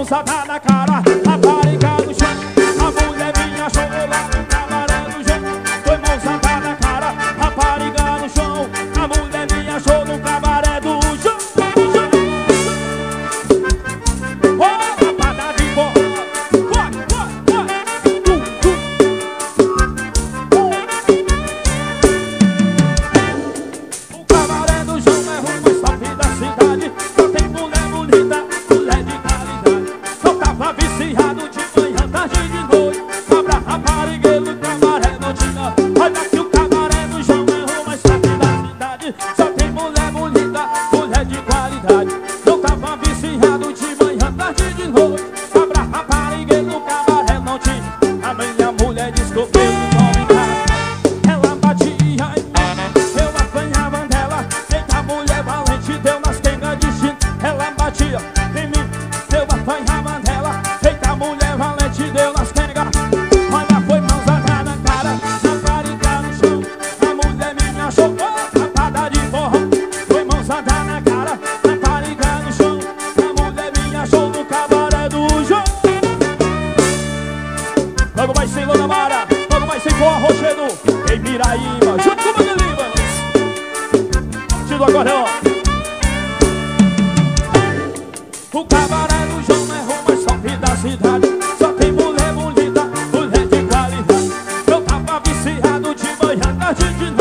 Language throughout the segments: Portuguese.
mãos na cara. 大千军。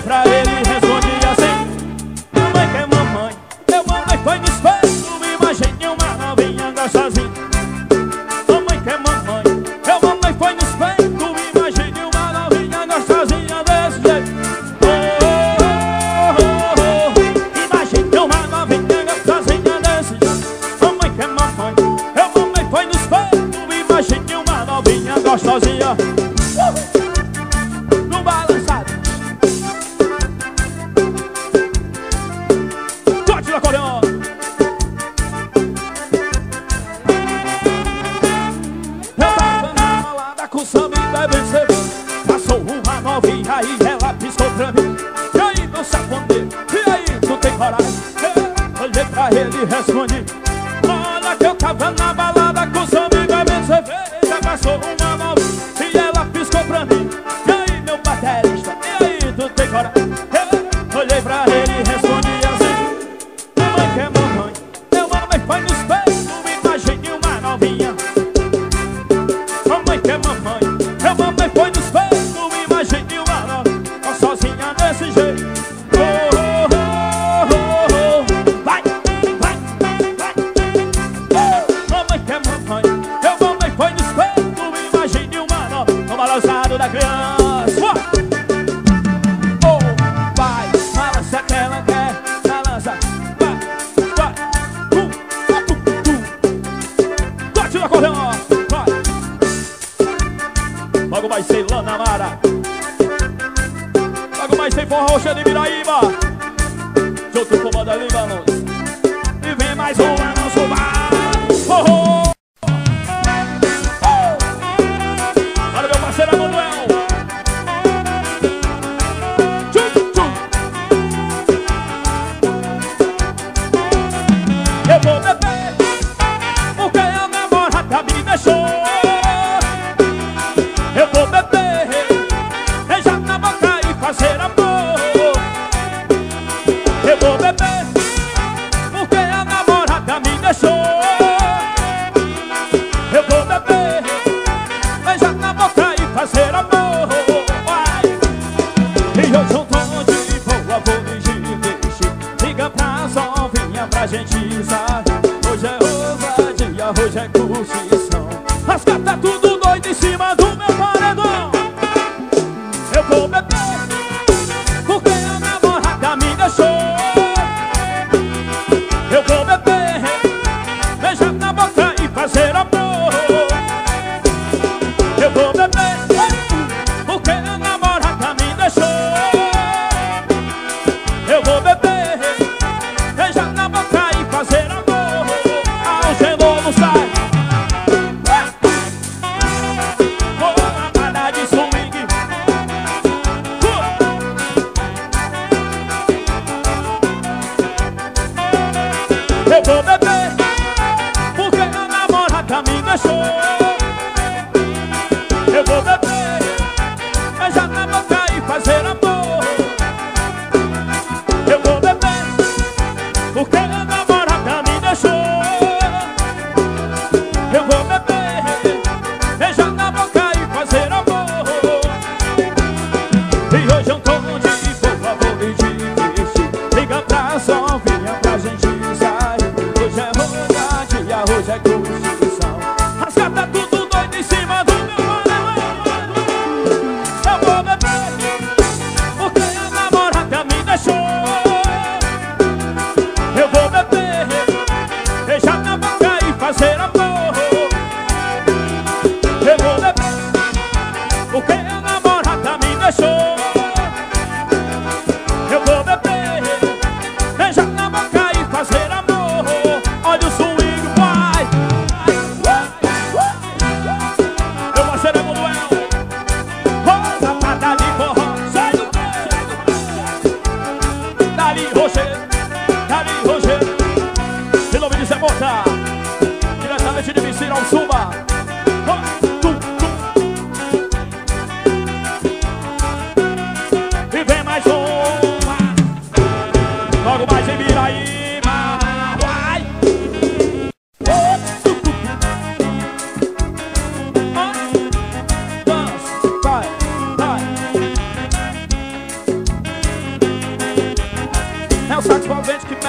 sempre chorar olhei pra ele e respondi Olha que eu tava na balada com os amigos bebendo cerveja Passou uma nova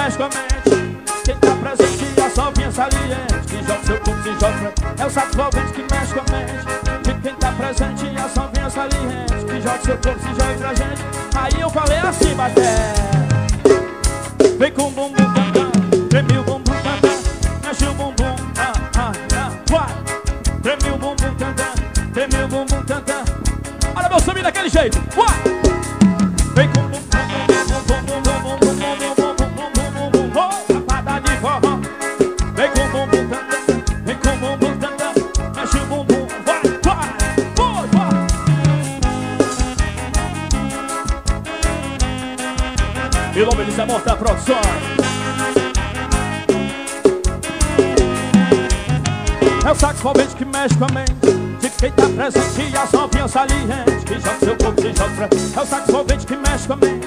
envolvente que mexe com a mente Quem tá presente é a sovinha saliente. Que joga seu corpo, se joga. É o sax envolvente que mexe com a mente Que quem tá presente é a sovinha saliente. Que joga seu corpo, se joga pra gente. Aí eu falei assim, baté. Vem com o bumbum Em nome de Zé Morta Produções. É o saxofone que mexe com a mente De quem tá presente e a sovinha saliente Que joga seu corpo, se joga pra... É o saxofone que mexe com a mente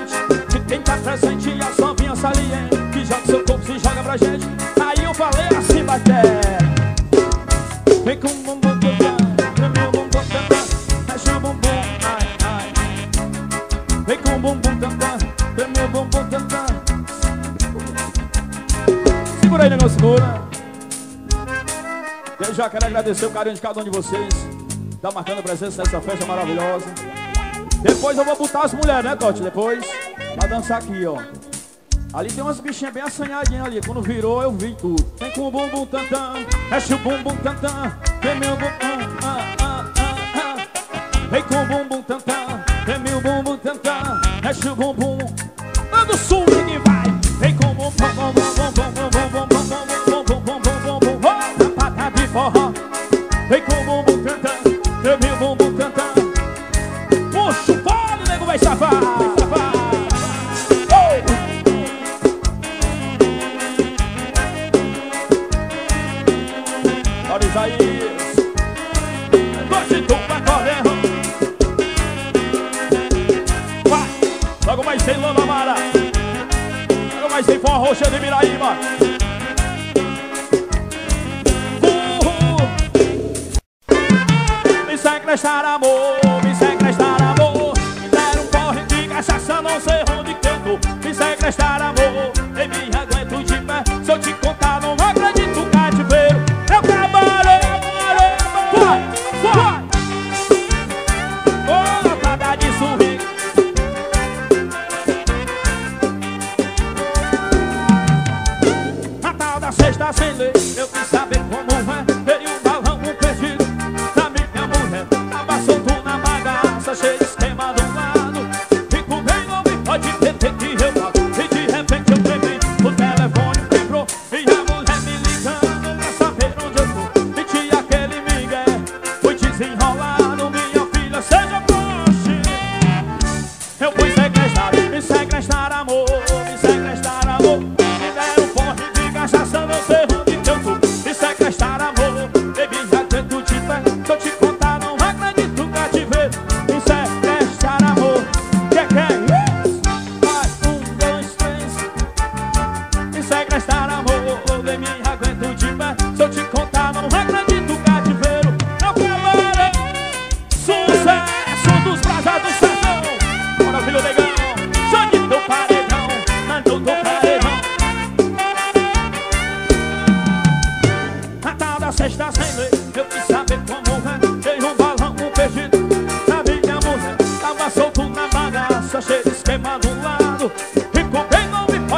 De quem tá presente e a sovinha saliente Que joga seu corpo, se joga pra gente. Aí eu falei assim, baté quero agradecer o carinho de cada um de vocês Tá marcando presença nessa festa maravilhosa. Depois eu vou botar as mulheres, né, Totti? Depois Pra dançar aqui, ó. Ali tem umas bichinhas bem assanhadinhas ali Quando virou eu vi tudo. Vem com o bumbum tantã Mexe o bumbum tantã Vem meu bumbum ah, ah, ah, ah. Vem com o bumbum tantã Vem meu bumbum tantã Mexe o bumbum. Manda o swing vai. Vem com o bumbum bum bum bum bum bum bum bum bum bum bum Vem como manifestar amor.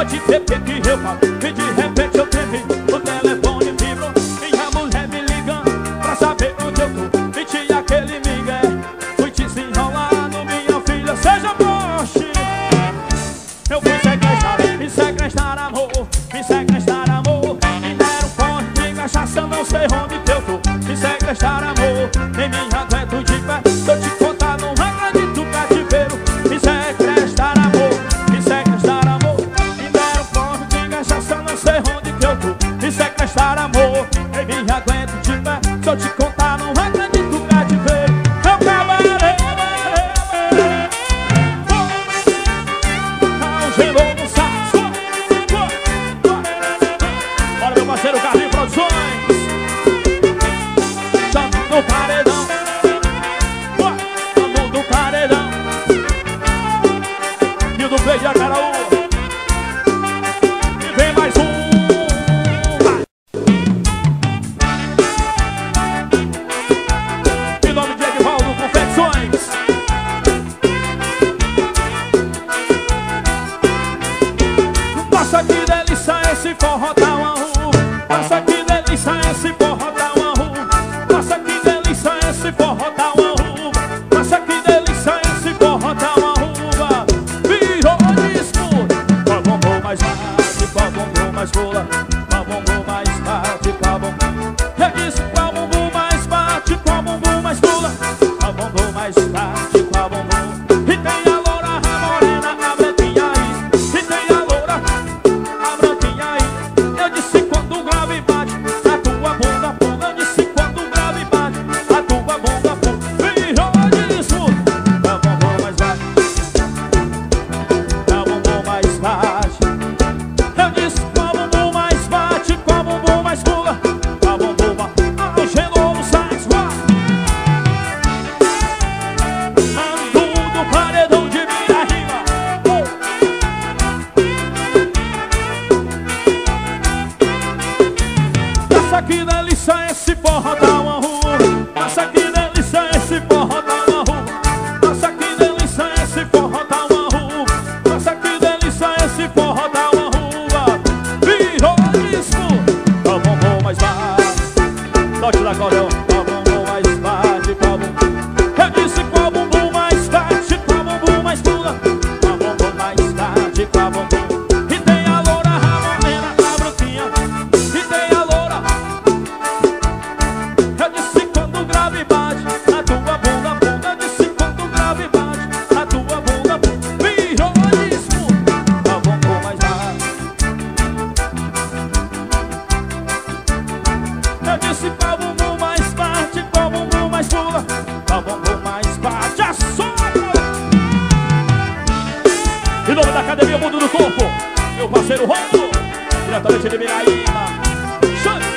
pode ter que reparar, pedir.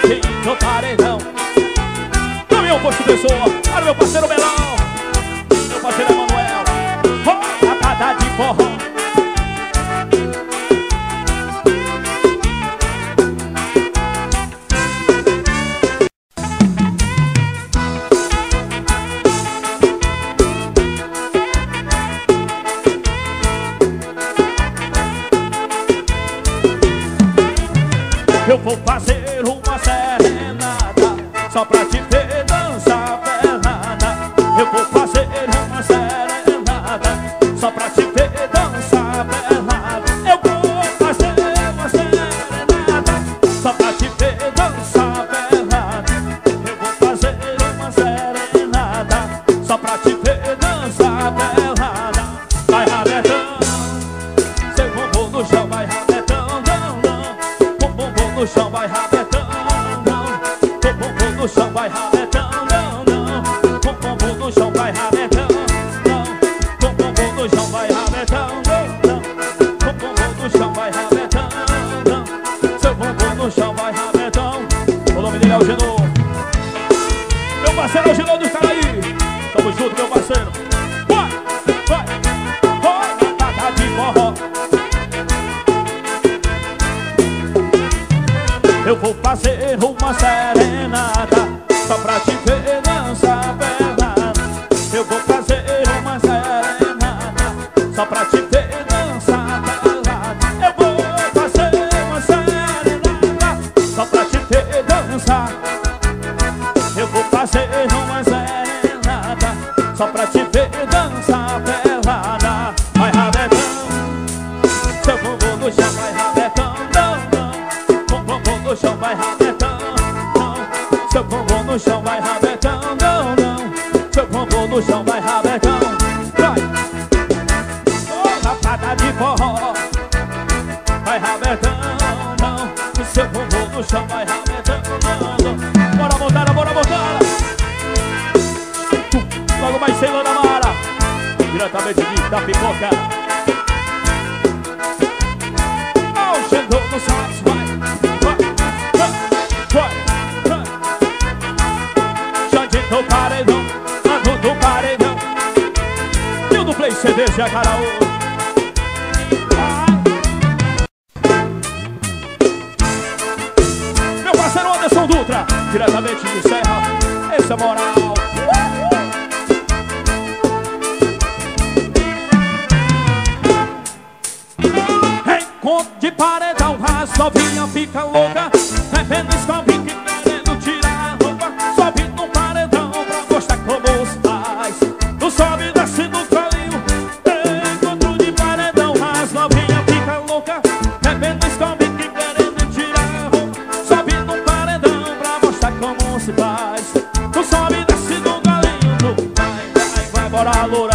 E no calinho vai, vai, vai, não desce, desce, vai,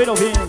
vai, vai.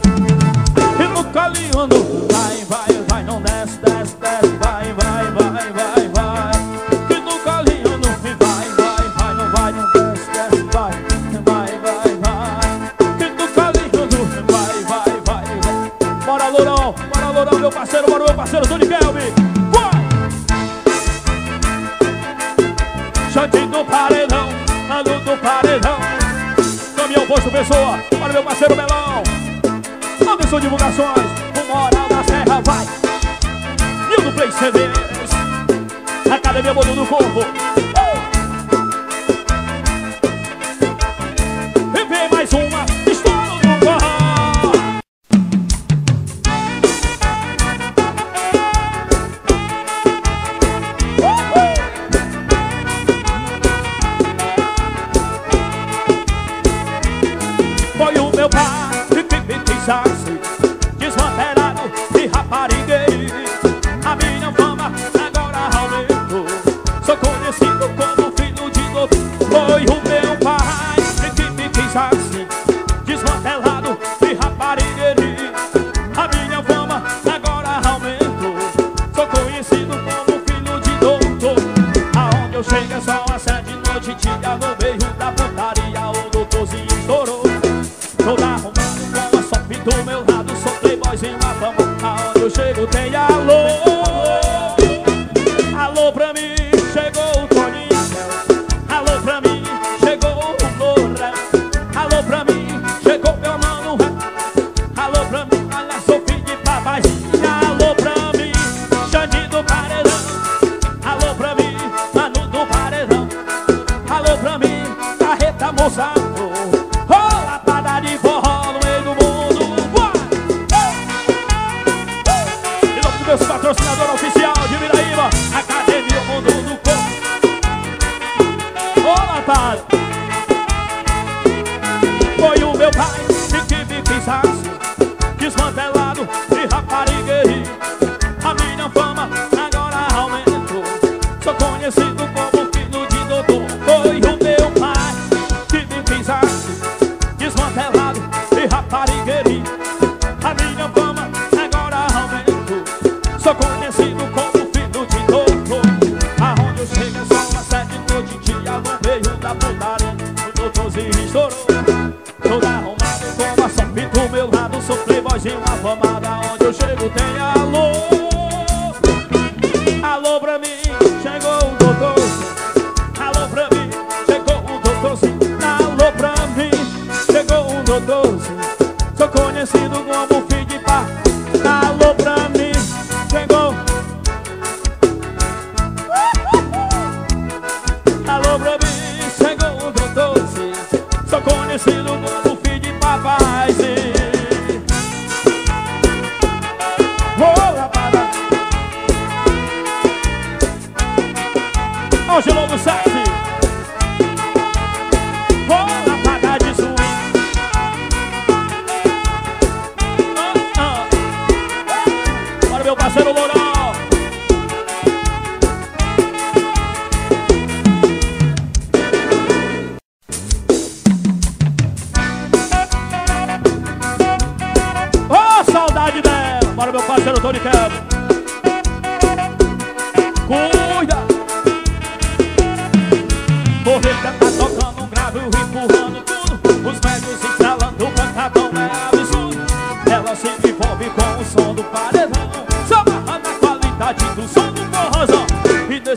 Tem filho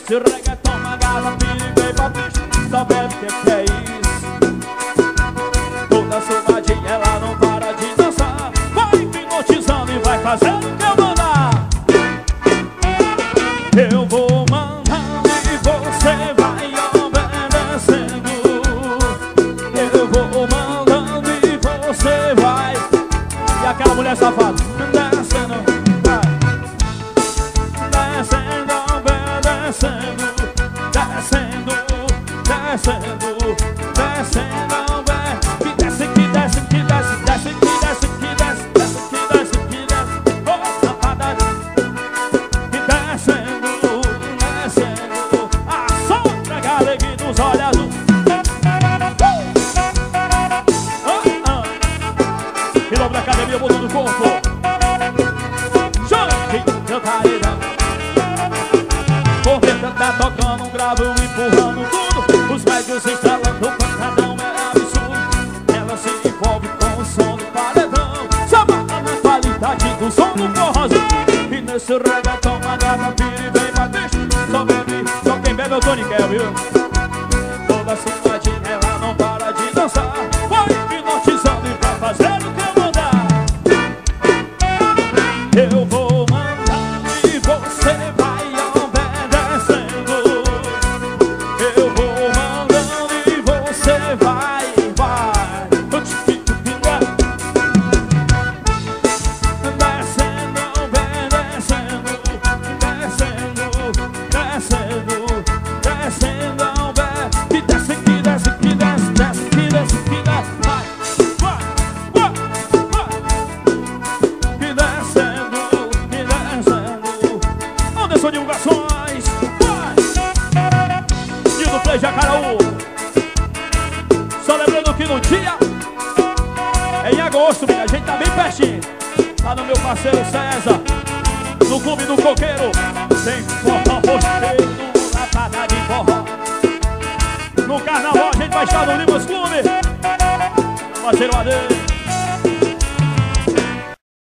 E nesse